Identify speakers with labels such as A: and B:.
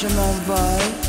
A: Je m'envole.